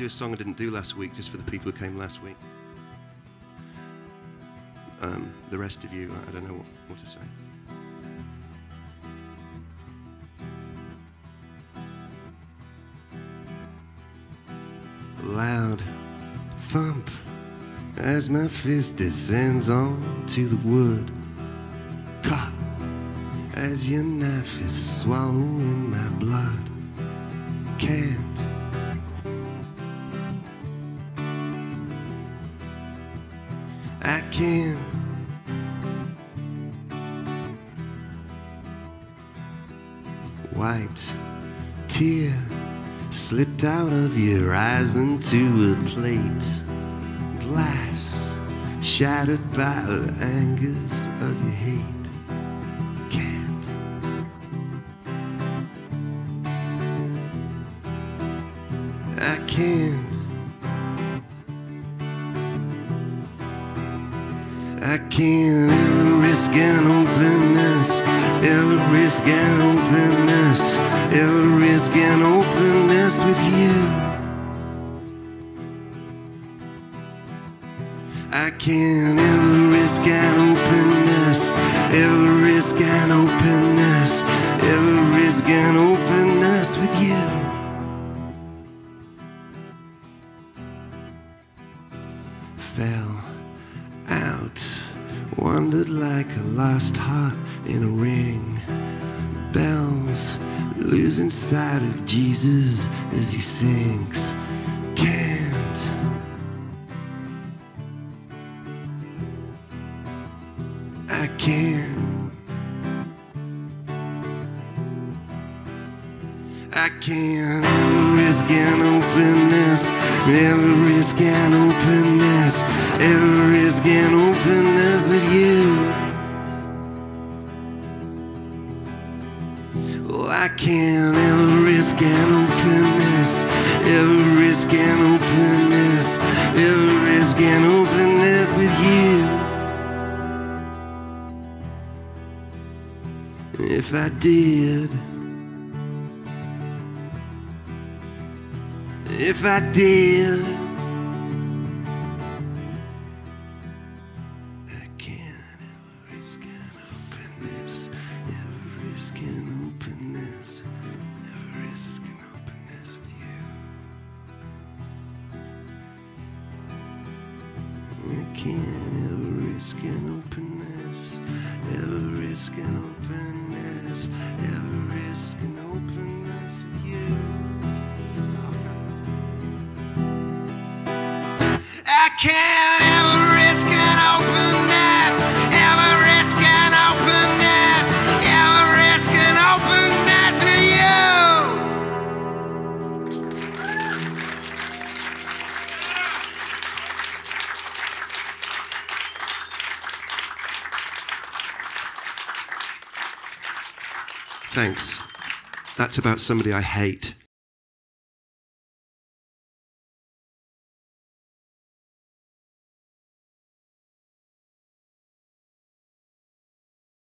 do a song I didn't do last week, just for the people who came last week. Um, the rest of you, I don't know what, what to say. Loud thump as my fist descends onto the wood. Caught as your knife is swallowing my blood. Can't I can't White tear slipped out of your eyes into a plate. Glass shattered by the angers of your hate. Can't. I can't. I can't ever risk an openness, ever risk an openness, ever risk an openness with you. I can't ever risk an openness, ever risk an openness, ever risk an openness with you. Fell wandered like a lost heart in a ring. Bells losing sight of Jesus as he sinks. Can't. I can't. I can't ever risk an openness, ever risk an openness, ever risk an openness with you. Oh, I can't ever risk an openness, ever risk an openness, ever risk an openness with you. If I did, if I did, I can't ever risk an openness, ever risk an openness, ever risk an openness with you. I can't Thanks. That's about somebody I hate.